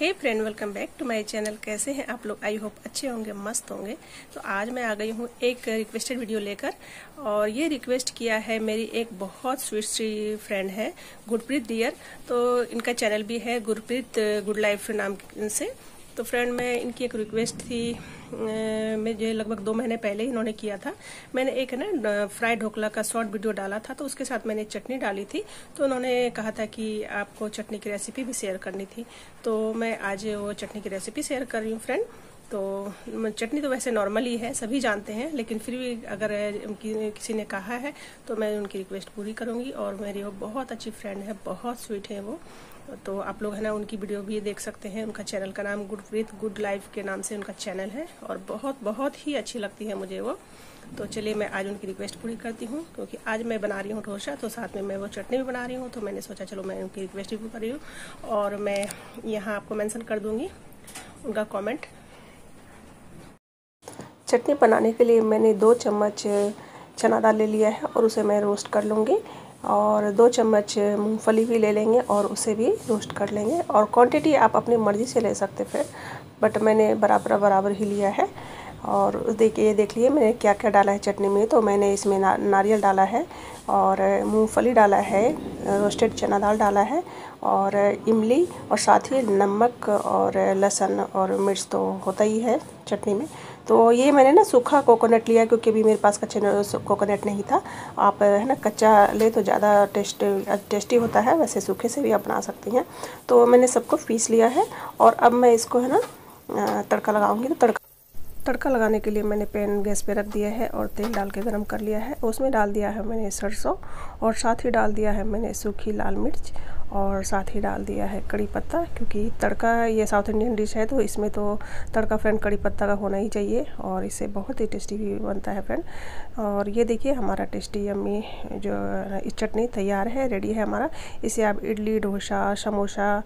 Hey friend welcome back to my channel कैसे हैं आप लोग? आई होप अच्छे होंगे, मस्त होंगे। तो आज मैं आ गई हूँ एक रिक्वेस्टेड वीडियो लेकर और ये रिक्वेस्ट किया है मेरी एक बहुत स्वीट सी फ्रेंड है गुरप्रीत डियर तो इनका चैनल भी है गुरप्रीत गुड लाइफ नाम से। तो फ्रेंड मैं, इनकी एक रिक्वेस्ट थी मैं मुझे लगभग दो महीने पहले ही इन्होंने किया था। मैंने एक, है ना फ्राई ढोकला का शॉर्ट वीडियो डाला था तो उसके साथ मैंने चटनी डाली थी। तो उन्होंने कहा था कि आपको चटनी की रेसिपी भी शेयर करनी थी। तो मैं आज वो चटनी की रेसिपी शेयर कर रही हूँ फ्रेंड तो चटनी तो वैसे नॉर्मल ही है, सभी जानते हैं, लेकिन फिर भी अगर किसी ने कहा है तो मैं उनकी रिक्वेस्ट पूरी करूँगी और मेरी वो बहुत अच्छी फ्रेंड है, बहुत स्वीट है वो। तो आप लोग है ना, उनकी वीडियो भी देख सकते हैं, उनका चैनल का नाम गुड विथ गुड लाइफ के नाम से उनका चैनल है और बहुत बहुत ही अच्छी लगती है मुझे वो। तो चलिए मैं आज उनकी रिक्वेस्ट पूरी करती हूँ, क्योंकि आज मैं बना रही हूँ ढोसा तो साथ में मैं वो चटनी भी बना रही हूँ तो मैंने सोचा चलो मैं उनकी रिक्वेस्ट भी कर रही हूँ और मैं यहाँ आपको मैंसन कर दूँगी, उनका कॉमेंट चटनी बनाने के लिए मैंने दो चम्मच चना दाल ले लिया है और उसे मैं रोस्ट कर लूँगी। और दो चम्मच मूंगफली भी ले लेंगे और उसे भी रोस्ट कर लेंगे। और क्वांटिटी आप अपनी मर्ज़ी से ले सकते फिर बट मैंने बराबर बराबर ही लिया है। और देखिए ये देख लिए मैंने क्या क्या डाला है चटनी में। तो मैंने इसमें ना, नारियल डाला है और मूंगफली डाला है रोस्टेड चना दाल डाला है और इमली और साथ ही नमक और लहसुन और मिर्च तो होता ही है चटनी में। तो ये मैंने ना सूखा कोकोनट लिया क्योंकि अभी मेरे पास कच्चे कोकोनट नहीं था। आप, है ना, कच्चा ले तो ज़्यादा टेस्ट, टेस्टी होता है, वैसे सूखे से भी आप बना सकती हैं। तो मैंने सबको पीस लिया है और अब मैं इसको, है ना तड़का लगाऊँगी तो तड़का तड़का लगाने के लिए मैंने पैन गैस पे रख दिया है और तेल डाल के गर्म कर लिया है। उसमें डाल दिया है मैंने सरसों और साथ ही डाल दिया है मैंने सूखी लाल मिर्च और साथ ही डाल दिया है कड़ी पत्ता, क्योंकि तड़का ये साउथ इंडियन डिश है तो इसमें तो तड़का फ्रेंड कड़ी पत्ता का होना ही चाहिए और इससे बहुत ही टेस्टी भी बनता है फ्रेंड और ये देखिए हमारा टेस्टी यम्मी जो चटनी तैयार है रेडी है हमारा। इसे आप इडली, डोसा, समोसा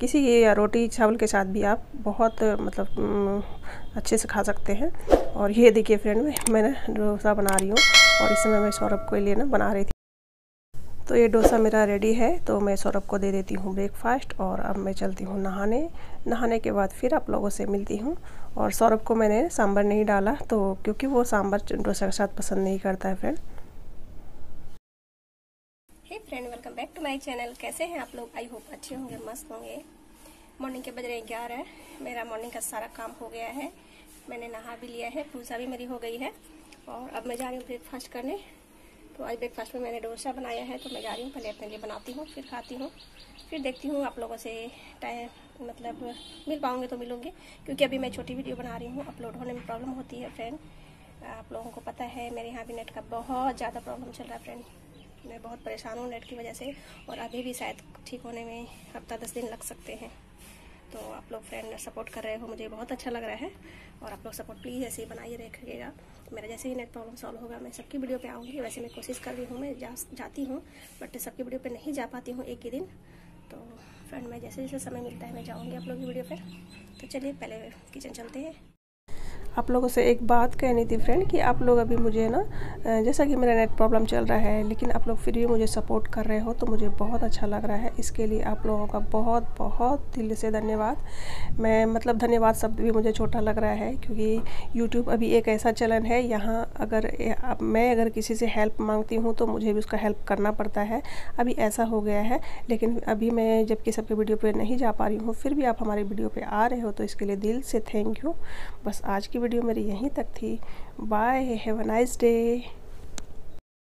किसी या रोटी, चावल के साथ भी आप बहुत मतलब अच्छे से खा सकते हैं। और ये देखिए फ्रेंड मैंने डोसा बना रही हूँ और इस समय मैं सौरभ के लिए ना बना रही थी। तो ये डोसा मेरा रेडी है तो मैं सौरभ को दे देती हूँ ब्रेकफास्ट और अब मैं चलती हूँ नहाने। नहाने के बाद फिर आप लोगों से मिलती हूँ। और सौरभ को मैंने सांभर नहीं डाला तो क्योंकि वो सांभर डोसा के साथ पसंद नहीं करता है friend hey friend welcome back to my channel कैसे हैं आप लोग? आई होप अच्छे होंगे, मस्त होंगे। मॉर्निंग के बज रहे ग्यारह, मेरा मॉर्निंग का सारा काम हो गया है। मैंने नहा भी लिया है, पूजा भी मेरी हो गई है। और अब मैं जा रही हूँ ब्रेकफास्ट करने। तो आज ब्रेकफास्ट में मैंने डोसा बनाया है तो मैं जा रही हूँ, पहले अपने लिए बनाती हूँ, फिर खाती हूँ, फिर देखती हूँ आप लोगों से टाइम मतलब मिल पाऊँगे तो मिलूँगी, क्योंकि अभी मैं छोटी वीडियो बना रही हूँ अपलोड होने में प्रॉब्लम होती है फ्रेंड आप लोगों को पता है, मेरे यहाँ भी नेट का बहुत ज़्यादा प्रॉब्लम चल रहा है फ्रेंड मैं बहुत परेशान हूँ नेट की वजह से, और अभी भी शायद ठीक होने में हफ़्ता दस दिन लग सकते हैं। तो आप लोग फ्रेंड सपोर्ट कर रहे हो, मुझे बहुत अच्छा लग रहा है, और आप लोग सपोर्ट प्लीज़ ऐसे ही बनाइए रखिएगा मेरा जैसे ही नेट प्रॉब्लम सॉल्व होगा, मैं सबकी वीडियो पे आऊँगी। वैसे मैं कोशिश कर रही हूँ, मैं जा, जाती हूँ, बट सबकी वीडियो पे नहीं जा पाती हूँ एक ही दिन। तो फ्रेंड मैं जैसे जैसे समय मिलता है, मैं जाऊँगी आप लोग की वीडियो पर तो चलिए, पहले किचन चलते हैं। आप लोगों से एक बात कहनी थी फ्रेंड कि आप लोग अभी मुझे ना जैसा कि मेरा नेट प्रॉब्लम चल रहा है, लेकिन आप लोग फिर भी मुझे सपोर्ट कर रहे हो तो मुझे बहुत अच्छा लग रहा है। इसके लिए आप लोगों का बहुत बहुत दिल से धन्यवाद। मैं मतलब धन्यवाद शब्द भी मुझे छोटा लग रहा है, क्योंकि यूट्यूब अभी एक ऐसा चलन है, यहाँ अगर मैं अगर किसी से हेल्प मांगती हूँ तो मुझे भी उसका हेल्प करना पड़ता है। अभी ऐसा हो गया है, लेकिन अभी मैं जबकि सबके वीडियो पर नहीं जा पा रही हूँ, फिर भी आप हमारी वीडियो पर आ रहे हो तो इसके लिए दिल से थैंक यू बस आज की वीडियो मेरी यहीं तक थी। Bye have a nice day